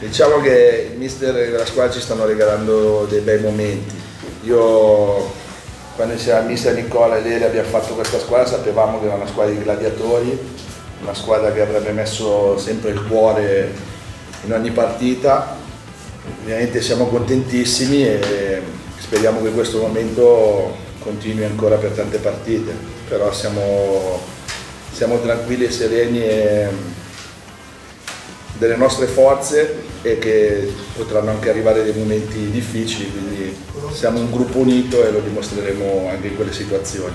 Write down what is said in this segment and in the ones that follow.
Diciamo che il mister e la squadra ci stanno regalando dei bei momenti. Io quando c'era il mister Nicola e Lele abbiamo fatto questa squadra sapevamo che era una squadra di gladiatori, una squadra che avrebbe messo sempre il cuore in ogni partita. Ovviamente siamo contentissimi e speriamo che questo momento continui ancora per tante partite, però siamo, siamo tranquilli e sereni e delle nostre forze e che potranno anche arrivare dei momenti difficili, quindi siamo un gruppo unito e lo dimostreremo anche in quelle situazioni.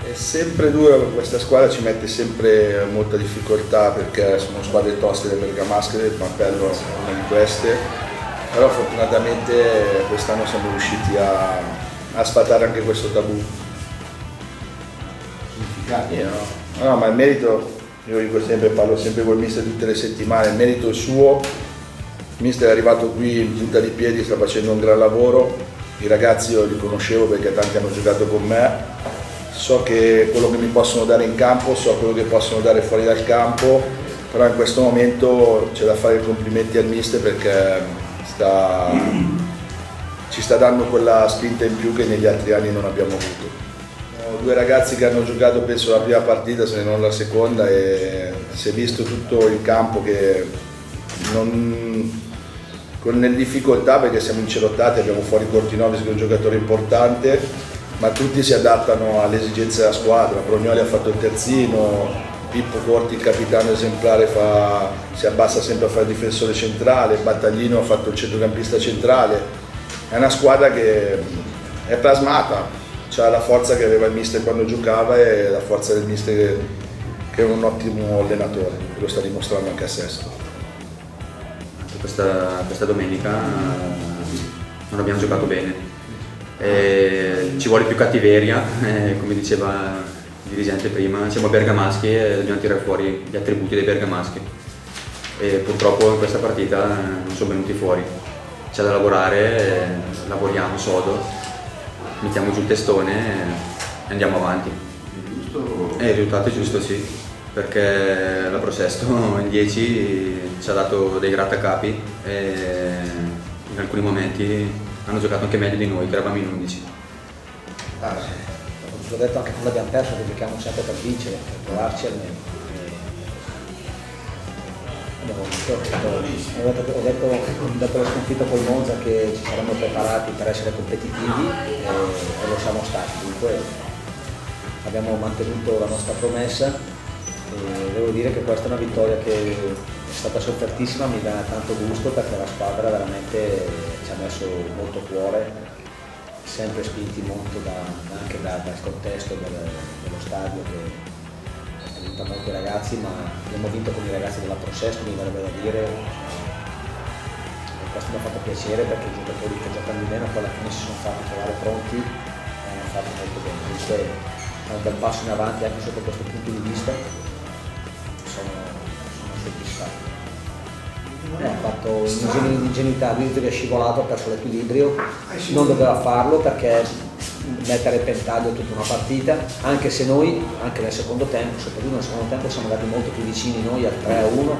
È sempre dura questa squadra, ci mette sempre molta difficoltà perché sono squadre toste le bergamasche, il Pampello una di queste, però fortunatamente quest'anno siamo riusciti a, a sfatare anche questo tabù. Io no. no, ma il merito io dico sempre, parlo sempre col mister tutte le settimane, il merito è suo, il mister è arrivato qui in punta di piedi, sta facendo un gran lavoro, i ragazzi io li conoscevo perché tanti hanno giocato con me, so che quello che mi possono dare in campo, so quello che possono dare fuori dal campo, però in questo momento c'è da fare i complimenti al mister perché sta, ci sta dando quella spinta in più che negli altri anni non abbiamo avuto due ragazzi che hanno giocato penso la prima partita se non la seconda e si è visto tutto il campo che non, con difficoltà perché siamo incerottati, abbiamo fuori Cortinovis che è un giocatore importante, ma tutti si adattano alle esigenze della squadra. Brognoli ha fatto il terzino, Pippo Corti, il capitano esemplare, fa, si abbassa sempre a fare il difensore centrale, Battaglino ha fatto il centrocampista centrale. È una squadra che è plasmata, ha la forza che aveva il mister quando giocava e la forza del mister che, è un ottimo allenatore, lo sta dimostrando anche a Sesto. Questa, questa domenica eh, non abbiamo giocato bene, e ci vuole più cattiveria, eh, come diceva il dirigente prima, siamo bergamaschi e dobbiamo tirare fuori gli attributi dei bergamaschi. E purtroppo in questa partita non sono venuti fuori. C'è da lavorare, lavoriamo sodo mettiamo giù il testone e andiamo avanti. Giusto? Eh, il risultato è giusto, sì, perché la Prosesto in 10 ci ha dato dei grattacapi e in alcuni momenti hanno giocato anche meglio di noi, che eravamo in 11. Ah, sì. Ho detto anche quando abbiamo perso che giochiamo sempre per vincere, per provarci almeno. Ho detto, ho detto dopo la sconfitta col Monza che ci saremmo preparati per essere competitivi e, e lo siamo stati, dunque abbiamo mantenuto la nostra promessa e devo dire che questa è una vittoria che è stata soffertissima, mi dà tanto gusto perché la squadra veramente ci ha messo molto cuore, sempre spinti molto da, anche da, dal contesto del, dello stadio che aiuta molto i ragazzi, ma abbiamo vinto con i ragazzi della Prosesto, mi verrebbe da dire. E questo mi ha fatto piacere perché i giocatori che giocano di meno poi alla fine si sono fatti trovare pronti e hanno fatto molto bene. Dunque è un bel passo in avanti anche sotto questo punto di vista. Sono, sono soddisfatto. Eh, ha fatto un'ingenuità, l'Inter è scivolato, ha perso l'equilibrio, non doveva farlo perché mettere a repentaglio tutta una partita, anche se noi, anche nel secondo tempo, soprattutto nel secondo tempo siamo andati molto più vicini noi al 3 a 1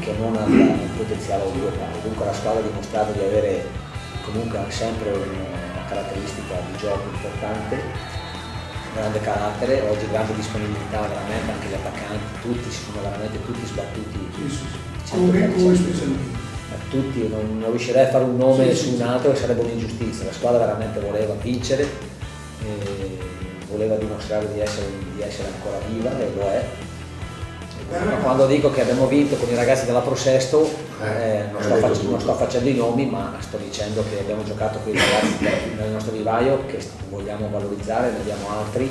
che non al potenziale al 2 a Dunque la squadra ha dimostrato di avere comunque sempre una caratteristica di gioco importante, grande carattere, oggi grande disponibilità veramente, anche gli attaccanti, tutti si sono veramente tutti sbattuti. Sì, sì, tutti, non, non, riuscirei a fare un nome su un altro che sarebbe un'ingiustizia, la squadra veramente voleva vincere, voleva dimostrare di essere, di essere, ancora viva e lo è. Ma quando dico che abbiamo vinto con i ragazzi della Prosesto, eh, non, sto facendo, non, sto facendo i nomi, ma sto dicendo che abbiamo giocato con i ragazzi nel nostro vivaio, che vogliamo valorizzare, ne abbiamo altri,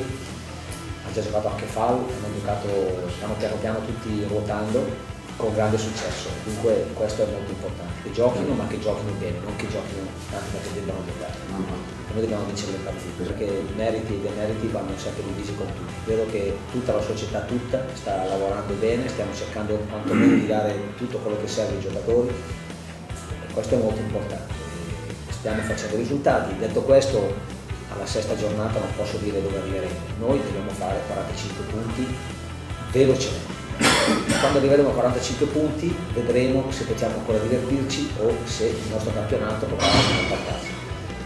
ha già giocato anche Fal, hanno giocato, stiamo piano piano tutti ruotando con grande successo, dunque questo è molto importante, che giochino ma che giochino bene, non che giochino tanto perché debbano giocare. Noi dobbiamo vincere le partite perché i meriti e i demeriti vanno sempre divisi con tutti. Vedo che tutta la società tutta sta lavorando bene, stiamo cercando quantomeno di dare tutto quello che serve ai giocatori e questo è molto importante. Stiamo facendo risultati. Detto questo alla sesta giornata non posso dire dove arriveremo. Noi dobbiamo fare 45 punti velocemente. Quando arriveremo a 45 punti vedremo se possiamo ancora divertirci o se il nostro campionato potrà portarci.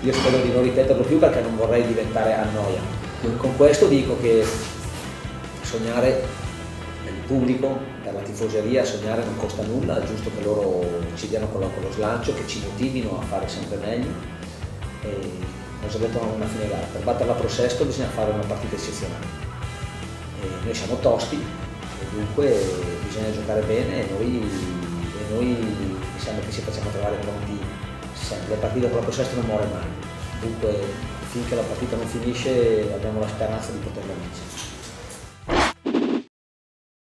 Io spero di non ripeterlo più perché non vorrei diventare a noia. Con questo dico che sognare nel pubblico, per la tifoseria, sognare non costa nulla, è giusto che loro ci diano quello, quello slancio, che ci motivino a fare sempre meglio. E cosa detto una fine gara, per battere la Pro Sesto bisogna fare una partita eccezionale. E noi siamo tosti, e dunque bisogna giocare bene e noi, e noi diciamo che ci facciamo trovare pronti sempre. La partita con la Pro Sesto non muore mai, dunque finché la partita non finisce abbiamo la speranza di poterla vincere.